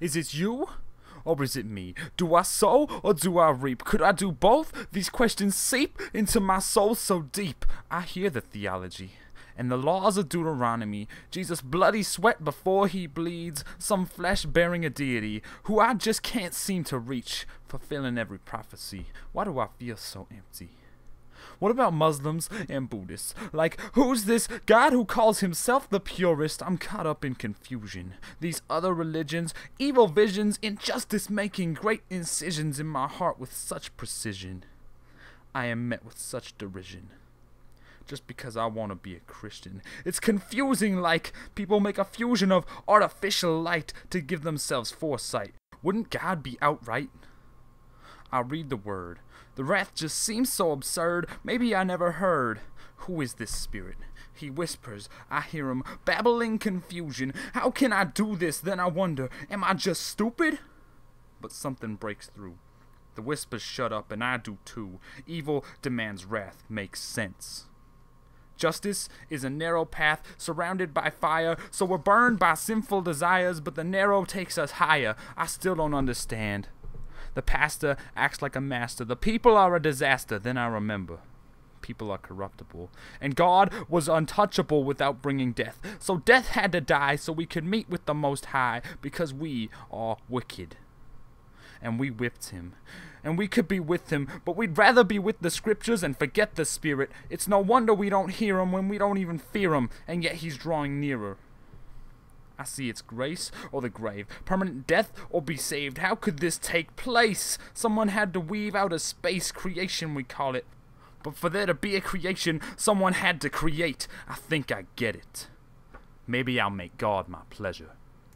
Is it you? Or is it me? Do I sow or do I reap? Could I do both? These questions seep into my soul so deep. I hear the theology and the laws of Deuteronomy, Jesus' bloody sweat before he bleeds, some flesh bearing a deity who I just can't seem to reach, fulfilling every prophecy. Why do I feel so empty? What about Muslims and Buddhists? Like, who's this God who calls himself the purest? I'm caught up in confusion. These other religions, evil visions, injustice making great incisions in my heart with such precision. I am met with such derision just because I want to be a Christian. It's confusing like people make a fusion of artificial light to give themselves foresight. Wouldn't God be outright? I read the word. The wrath just seems so absurd. Maybe I never heard. Who is this spirit? He whispers. I hear him babbling confusion. How can I do this? Then I wonder, am I just stupid? But something breaks through. The whispers shut up, and I do too. Evil demands wrath. Makes sense. Justice is a narrow path surrounded by fire, so we're burned by sinful desires, but the narrow takes us higher. I still don't understand. The pastor acts like a master. The people are a disaster. Then I remember. People are corruptible. And God was untouchable without bringing death. So death had to die so we could meet with the Most High because we are wicked. And we whipped him and we could be with him, but we'd rather be with the scriptures and forget the Spirit. It's no wonder we don't hear him when we don't even fear him, and yet he's drawing nearer. I see it's grace or the grave, permanent death or be saved. How could this take place? Someone had to weave out a space, creation we call it. But for there to be a creation, someone had to create. I think I get it. Maybe I'll make God my pleasure.